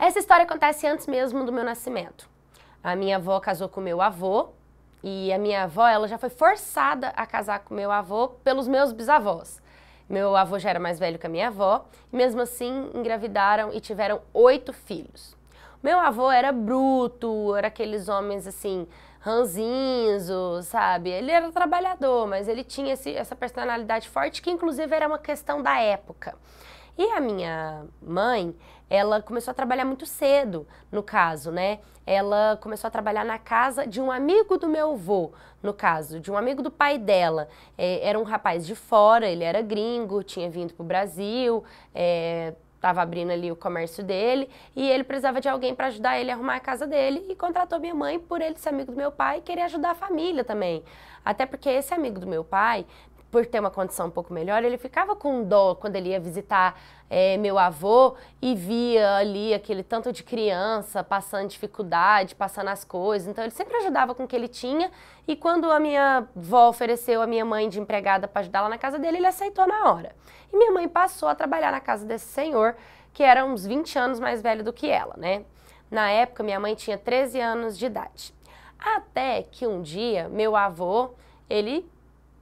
Essa história acontece antes mesmo do meu nascimento. A minha avó casou com meu avô e a minha avó ela já foi forçada a casar com meu avô pelos meus bisavós. Meu avô já era mais velho que a minha avó, e mesmo assim engravidaram e tiveram oito filhos. Meu avô era bruto, era aqueles homens assim, ranzinhos, sabe? Ele era trabalhador, mas ele tinha esse, essa personalidade forte que inclusive era uma questão da época. E a minha mãe, ela começou a trabalhar muito cedo, no caso, né? Ela começou a trabalhar na casa de um amigo do meu avô, no caso, de um amigo do pai dela. É, era um rapaz de fora, ele era gringo, tinha vindo para o Brasil, é, estava abrindo ali o comércio dele e ele precisava de alguém para ajudar ele a arrumar a casa dele e contratou minha mãe por ele ser amigo do meu pai e querer ajudar a família também. Até porque esse amigo do meu pai, por ter uma condição um pouco melhor, ele ficava com dó quando ele ia visitar é, meu avô e via ali aquele tanto de criança passando dificuldade, passando as coisas. Então ele sempre ajudava com o que ele tinha. E quando a minha avó ofereceu a minha mãe de empregada para ajudar lá na casa dele, ele aceitou na hora. E minha mãe passou a trabalhar na casa desse senhor, que era uns 20 anos mais velho do que ela, né? Na época, minha mãe tinha 13 anos de idade. Até que um dia, meu avô, ele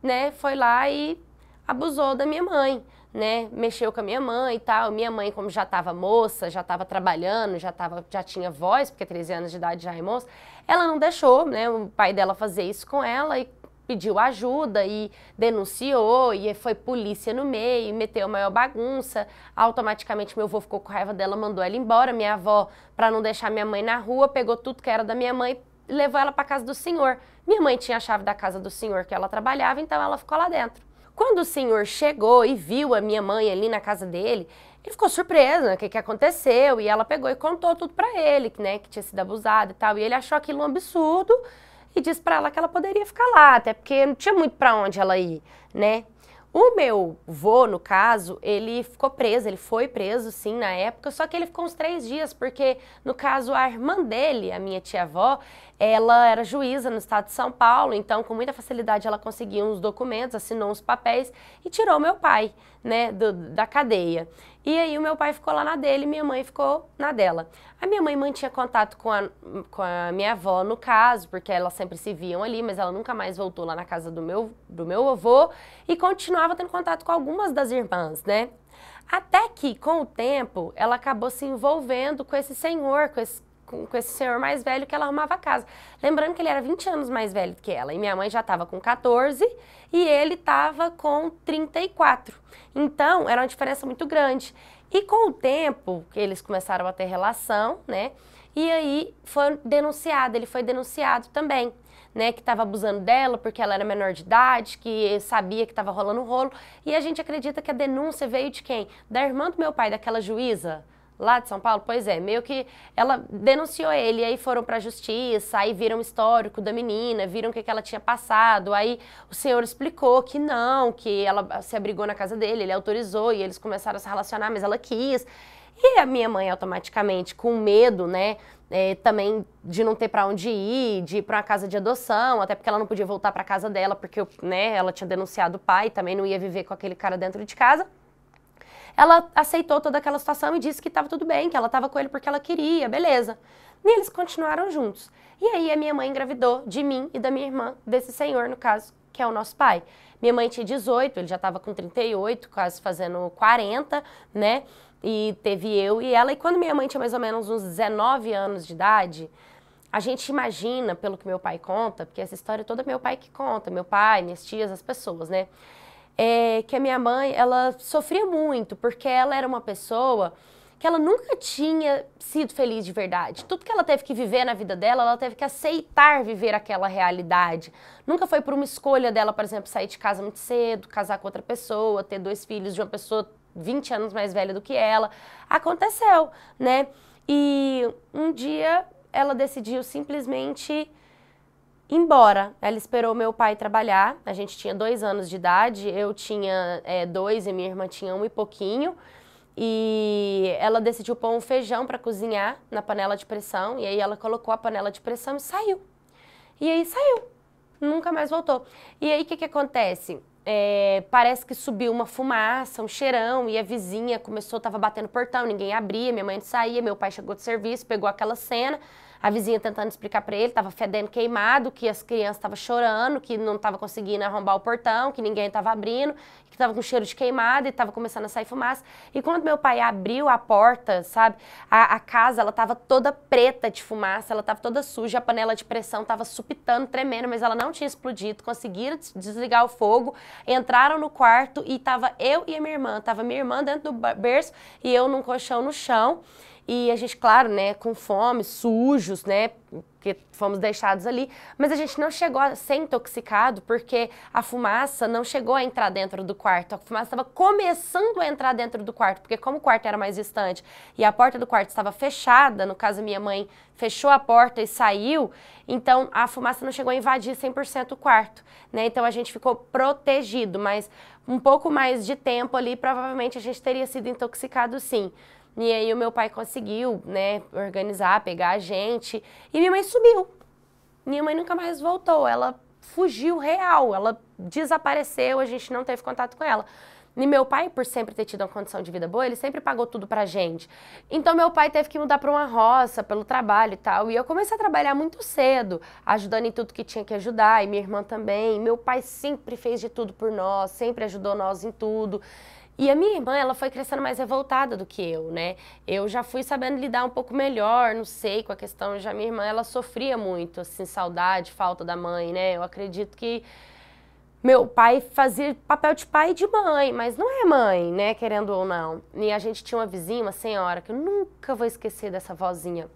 né, foi lá e abusou da minha mãe, né, mexeu com a minha mãe e tal. Minha mãe, como já estava moça, já estava trabalhando, já, tava, já tinha voz, porque 13 anos de idade já é moça, ela não deixou, né, o pai dela fazer isso com ela e pediu ajuda e denunciou e foi polícia no meio, meteu a maior bagunça. Automaticamente meu avô ficou com raiva dela, mandou ela embora. Minha avó, para não deixar minha mãe na rua, pegou tudo que era da minha mãe levou ela para casa do senhor. Minha mãe tinha a chave da casa do senhor que ela trabalhava, então ela ficou lá dentro. Quando o senhor chegou e viu a minha mãe ali na casa dele, ele ficou surpreso, né? O que, que aconteceu? E ela pegou e contou tudo para ele, né? Que tinha sido abusada e tal. E ele achou aquilo um absurdo e disse para ela que ela poderia ficar lá, até porque não tinha muito para onde ela ir, né? O meu vô, no caso, ele ficou preso, ele foi preso sim na época, só que ele ficou uns três dias, porque no caso a irmã dele, a minha tia-avó, ela era juíza no estado de São Paulo, então com muita facilidade ela conseguiu uns documentos, assinou uns papéis e tirou meu pai, né, do, da cadeia. E aí o meu pai ficou lá na dele e minha mãe ficou na dela. A minha mãe mantinha contato com a, com a minha avó no caso, porque elas sempre se viam ali, mas ela nunca mais voltou lá na casa do meu, do meu avô e continuava tendo contato com algumas das irmãs, né? Até que, com o tempo, ela acabou se envolvendo com esse senhor, com esse, com, com esse senhor mais velho que ela arrumava a casa. Lembrando que ele era 20 anos mais velho que ela, e minha mãe já estava com 14 e ele estava com 34. Então, era uma diferença muito grande. E com o tempo, eles começaram a ter relação, né? E aí foi denunciado, ele foi denunciado também, né? Que estava abusando dela porque ela era menor de idade, que sabia que estava rolando um rolo. E a gente acredita que a denúncia veio de quem? Da irmã do meu pai, daquela juíza, lá de São Paulo? Pois é, meio que ela denunciou ele, aí foram para a justiça, aí viram o histórico da menina, viram o que, que ela tinha passado, aí o senhor explicou que não, que ela se abrigou na casa dele, ele autorizou e eles começaram a se relacionar, mas ela quis. E a minha mãe automaticamente, com medo, né, é, também de não ter para onde ir, de ir para uma casa de adoção, até porque ela não podia voltar para casa dela, porque né, ela tinha denunciado o pai, também não ia viver com aquele cara dentro de casa ela aceitou toda aquela situação e disse que estava tudo bem, que ela estava com ele porque ela queria, beleza. E eles continuaram juntos. E aí a minha mãe engravidou de mim e da minha irmã, desse senhor, no caso, que é o nosso pai. Minha mãe tinha 18, ele já estava com 38, quase fazendo 40, né? E teve eu e ela. E quando minha mãe tinha mais ou menos uns 19 anos de idade, a gente imagina, pelo que meu pai conta, porque essa história é toda meu pai que conta, meu pai, minhas tias, as pessoas, né? É, que a minha mãe, ela sofria muito, porque ela era uma pessoa que ela nunca tinha sido feliz de verdade. Tudo que ela teve que viver na vida dela, ela teve que aceitar viver aquela realidade. Nunca foi por uma escolha dela, por exemplo, sair de casa muito cedo, casar com outra pessoa, ter dois filhos de uma pessoa 20 anos mais velha do que ela. Aconteceu, né? E um dia ela decidiu simplesmente embora. Ela esperou meu pai trabalhar. A gente tinha dois anos de idade, eu tinha é, dois e minha irmã tinha um e pouquinho. E ela decidiu pôr um feijão para cozinhar na panela de pressão. E aí ela colocou a panela de pressão e saiu. E aí saiu. Nunca mais voltou. E aí o que, que acontece? é, parece que subiu uma fumaça, um cheirão, e a vizinha começou, tava batendo portão, ninguém abria, minha mãe saía, meu pai chegou de serviço, pegou aquela cena, a vizinha tentando explicar para ele, tava fedendo queimado, que as crianças estavam chorando, que não tava conseguindo arrombar o portão, que ninguém tava abrindo, que tava com cheiro de queimado e tava começando a sair fumaça. E quando meu pai abriu a porta, sabe, a, a casa, ela tava toda preta de fumaça, ela tava toda suja, a panela de pressão tava supitando, tremendo, mas ela não tinha explodido, conseguiram desligar o fogo, entraram no quarto e tava eu e a minha irmã, tava minha irmã dentro do berço e eu num colchão no chão. E a gente, claro, né, com fome, sujos, né, porque fomos deixados ali, mas a gente não chegou a ser intoxicado porque a fumaça não chegou a entrar dentro do quarto. A fumaça estava começando a entrar dentro do quarto, porque como o quarto era mais distante e a porta do quarto estava fechada, no caso minha mãe fechou a porta e saiu, então a fumaça não chegou a invadir 100% o quarto, né? Então a gente ficou protegido, mas um pouco mais de tempo ali, provavelmente a gente teria sido intoxicado sim. E aí o meu pai conseguiu, né, organizar, pegar a gente. E minha mãe sumiu. Minha mãe nunca mais voltou. Ela fugiu real, ela desapareceu, a gente não teve contato com ela. E meu pai, por sempre ter tido uma condição de vida boa, ele sempre pagou tudo pra gente. Então meu pai teve que mudar para uma roça, pelo trabalho e tal. E eu comecei a trabalhar muito cedo, ajudando em tudo que tinha que ajudar, e minha irmã também. Meu pai sempre fez de tudo por nós, sempre ajudou nós em tudo. E a minha irmã, ela foi crescendo mais revoltada do que eu, né? Eu já fui sabendo lidar um pouco melhor, não sei, com a questão. Já minha irmã, ela sofria muito, assim, saudade, falta da mãe, né? Eu acredito que meu pai fazia papel de pai e de mãe, mas não é mãe, né? Querendo ou não. E a gente tinha uma vizinha, uma senhora, que eu nunca vou esquecer dessa vozinha.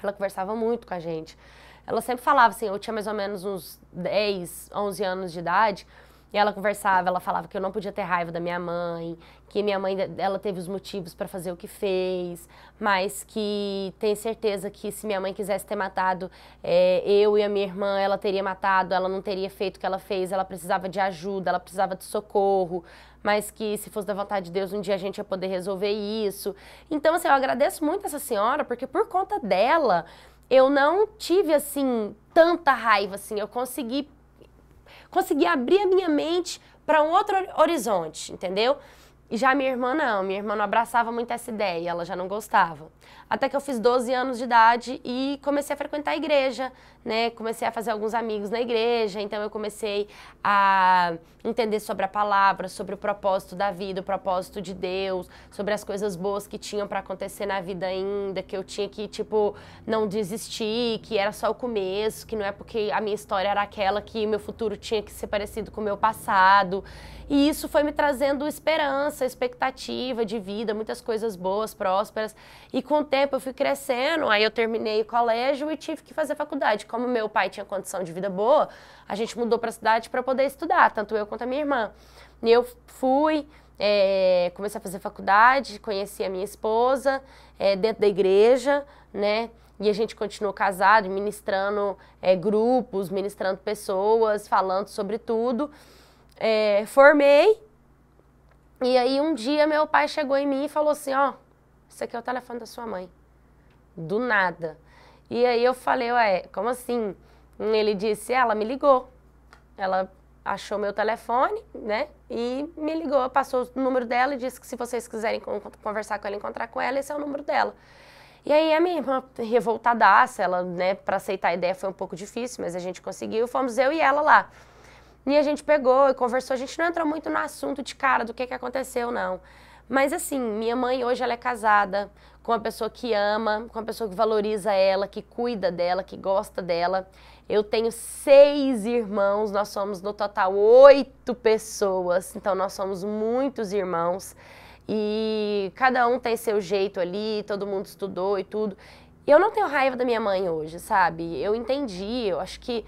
Ela conversava muito com a gente. Ela sempre falava assim, eu tinha mais ou menos uns 10, 11 anos de idade. E ela conversava, ela falava que eu não podia ter raiva da minha mãe, que minha mãe, ela teve os motivos para fazer o que fez, mas que tem certeza que se minha mãe quisesse ter matado é, eu e a minha irmã, ela teria matado, ela não teria feito o que ela fez, ela precisava de ajuda, ela precisava de socorro, mas que se fosse da vontade de Deus, um dia a gente ia poder resolver isso. Então, assim, eu agradeço muito essa senhora, porque por conta dela, eu não tive, assim, tanta raiva, assim, eu consegui consegui abrir a minha mente para um outro horizonte, entendeu? E já minha irmã não, minha irmã não abraçava muito essa ideia, ela já não gostava. Até que eu fiz 12 anos de idade e comecei a frequentar a igreja, né? Comecei a fazer alguns amigos na igreja, então eu comecei a entender sobre a palavra, sobre o propósito da vida, o propósito de Deus, sobre as coisas boas que tinham para acontecer na vida ainda, que eu tinha que, tipo, não desistir, que era só o começo, que não é porque a minha história era aquela que meu futuro tinha que ser parecido com o meu passado. E isso foi me trazendo esperança, expectativa de vida, muitas coisas boas, prósperas. E com o tempo eu fui crescendo, aí eu terminei o colégio e tive que fazer faculdade. Como meu pai tinha condição de vida boa, a gente mudou para a cidade para poder estudar, tanto eu quanto a minha irmã. E eu fui, é, comecei a fazer faculdade, conheci a minha esposa é, dentro da igreja, né? E a gente continuou casado, ministrando é, grupos, ministrando pessoas, falando sobre tudo é, formei. E aí um dia meu pai chegou em mim e falou assim, ó, isso aqui é o telefone da sua mãe. Do nada. E aí eu falei, ué, como assim? Ele disse, ela me ligou. Ela achou meu telefone, né? E me ligou, passou o número dela e disse que se vocês quiserem conversar com ela, encontrar com ela, esse é o número dela. E aí a minha irmã revoltadaça, ela, né, para aceitar a ideia foi um pouco difícil, mas a gente conseguiu, fomos eu e ela lá. E a gente pegou e conversou. A gente não entrou muito no assunto de cara do que, que aconteceu, não. Mas assim, minha mãe hoje ela é casada com uma pessoa que ama, com uma pessoa que valoriza ela, que cuida dela, que gosta dela. Eu tenho seis irmãos, nós somos no total oito pessoas, então nós somos muitos irmãos. E cada um tem seu jeito ali, todo mundo estudou e tudo. Eu não tenho raiva da minha mãe hoje, sabe? Eu entendi, eu acho que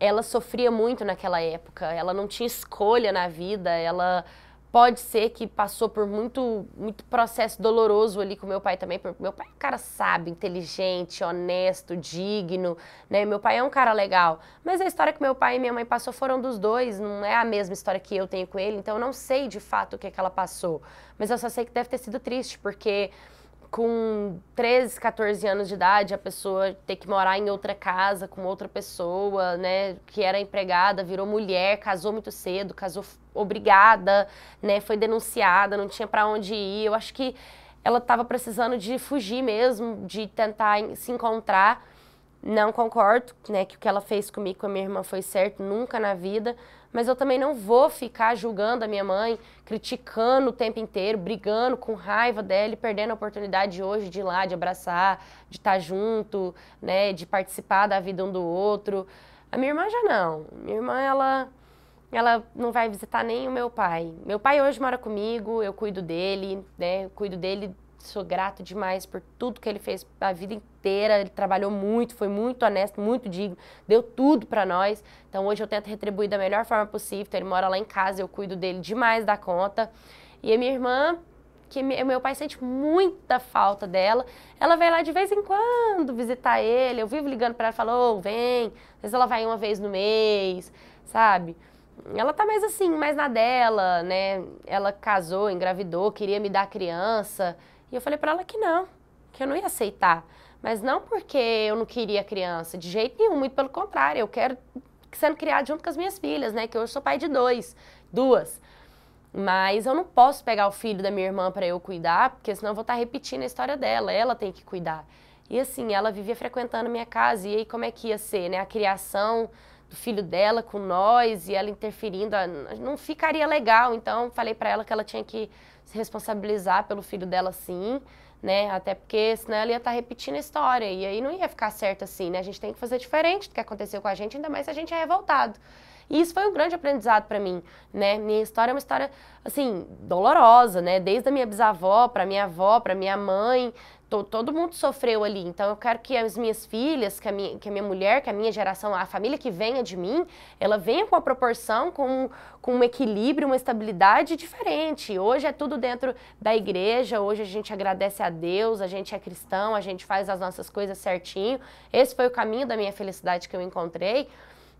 ela sofria muito naquela época, ela não tinha escolha na vida, ela pode ser que passou por muito, muito processo doloroso ali com meu pai também, porque meu pai é um cara sábio, inteligente, honesto, digno, né? Meu pai é um cara legal, mas a história que meu pai e minha mãe passou foram dos dois, não é a mesma história que eu tenho com ele, então eu não sei de fato o que, é que ela passou, mas eu só sei que deve ter sido triste, porque com 13, 14 anos de idade, a pessoa ter que morar em outra casa com outra pessoa, né, que era empregada, virou mulher, casou muito cedo, casou obrigada, né, foi denunciada, não tinha para onde ir. Eu acho que ela estava precisando de fugir mesmo, de tentar se encontrar. Não concordo, né, que o que ela fez comigo com a minha irmã foi certo, nunca na vida, mas eu também não vou ficar julgando a minha mãe, criticando o tempo inteiro, brigando com raiva dela e perdendo a oportunidade hoje de ir lá, de abraçar, de estar junto, né, de participar da vida um do outro. A minha irmã já não. Minha irmã, ela ela não vai visitar nem o meu pai. Meu pai hoje mora comigo, eu cuido dele, né? Cuido dele sou grato demais por tudo que ele fez a vida inteira. Ele trabalhou muito, foi muito honesto, muito digno, deu tudo para nós. Então hoje eu tento retribuir da melhor forma possível. Então, ele mora lá em casa, eu cuido dele demais da conta. E a minha irmã, que meu pai sente muita falta dela, ela vai lá de vez em quando visitar ele. Eu vivo ligando para ela, falou, oh, vem. Às vezes ela vai uma vez no mês, sabe? ela tá mais assim, mais na dela, né? Ela casou, engravidou, queria me dar criança. E eu falei para ela que não, que eu não ia aceitar. Mas não porque eu não queria criança, de jeito nenhum, muito pelo contrário, eu quero sendo criada junto com as minhas filhas, né? Que hoje sou pai de dois, duas. Mas eu não posso pegar o filho da minha irmã para eu cuidar, porque senão eu vou estar tá repetindo a história dela, ela tem que cuidar. E assim, ela vivia frequentando minha casa, e aí como é que ia ser, né? A criação do filho dela com nós e ela interferindo, não ficaria legal. Então, falei para ela que ela tinha que se responsabilizar pelo filho dela sim, né? Até porque senão ela ia estar tá repetindo a história e aí não ia ficar certo assim, né? A gente tem que fazer diferente do que aconteceu com a gente, ainda mais se a gente é revoltado. E isso foi um grande aprendizado para mim, né? Minha história é uma história assim dolorosa, né? Desde a minha bisavó para minha avó, para minha mãe, to, todo mundo sofreu ali. Então eu quero que as minhas filhas, que a minha, que a minha mulher, que a minha geração, a família que venha de mim, ela venha com uma proporção, com, com um equilíbrio, uma estabilidade diferente. Hoje é tudo dentro da igreja, hoje a gente agradece a Deus, a gente é cristão, a gente faz as nossas coisas certinho. Esse foi o caminho da minha felicidade que eu encontrei.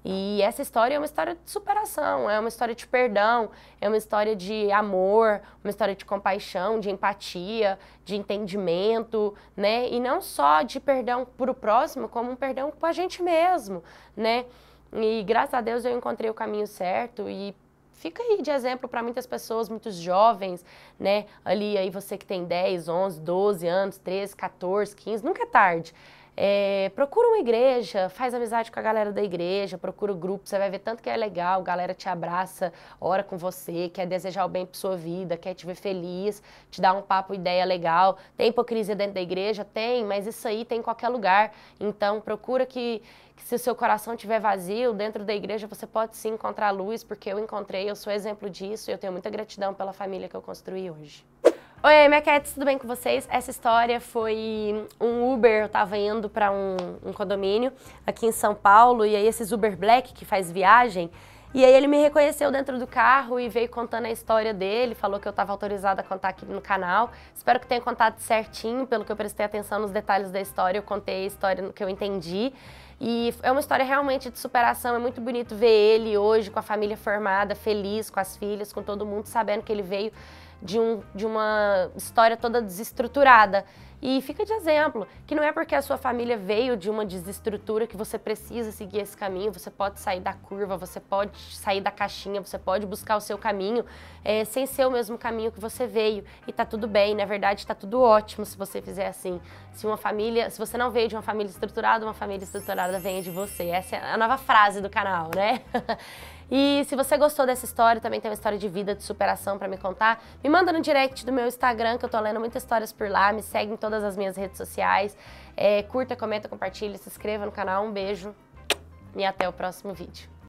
E essa história é uma história de superação, é uma história de perdão, é uma história de amor, uma história de compaixão, de empatia, de entendimento, né? E não só de perdão para o próximo, como um perdão com a gente mesmo, né? E graças a Deus eu encontrei o caminho certo e fica aí de exemplo para muitas pessoas, muitos jovens, né? Ali aí você que tem 10, 11, 12 anos, 13, 14, 15, nunca é tarde. É, procura uma igreja, faz amizade com a galera da igreja, procura o grupo, você vai ver tanto que é legal, a galera te abraça, ora com você, quer desejar o bem para sua vida, quer te ver feliz, te dá um papo, ideia legal. Tem hipocrisia dentro da igreja? Tem, mas isso aí tem em qualquer lugar. Então procura que, que se o seu coração estiver vazio, dentro da igreja você pode sim encontrar luz, porque eu encontrei, eu sou exemplo disso e eu tenho muita gratidão pela família que eu construí hoje. Oi, minha tudo bem com vocês? Essa história foi um Uber, eu tava indo para um, um, condomínio aqui em São Paulo, e aí esses Uber Black que faz viagem, e aí ele me reconheceu dentro do carro e veio contando a história dele, falou que eu estava autorizada a contar aqui no canal. Espero que tenha contado certinho, pelo que eu prestei atenção nos detalhes da história, eu contei a história que eu entendi. E é uma história realmente de superação, é muito bonito ver ele hoje com a família formada, feliz, com as filhas, com todo mundo, sabendo que ele veio de, um, de uma história toda desestruturada. E fica de exemplo que não é porque a sua família veio de uma desestrutura que você precisa seguir esse caminho, você pode sair da curva, você pode sair da caixinha, você pode buscar o seu caminho é, sem ser o mesmo caminho que você veio. E tá tudo bem, na verdade tá tudo ótimo se você fizer assim. Se uma família, se você não veio de uma família estruturada, uma família estruturada venha de você. Essa é a nova frase do canal, né? E se você gostou dessa história, também tem uma história de vida, de superação para me contar, me manda no direct do meu Instagram, que eu tô lendo muitas histórias por lá. Me segue em todas as minhas redes sociais. É, curta, comenta, compartilha, se inscreva no canal. Um beijo e até o próximo vídeo.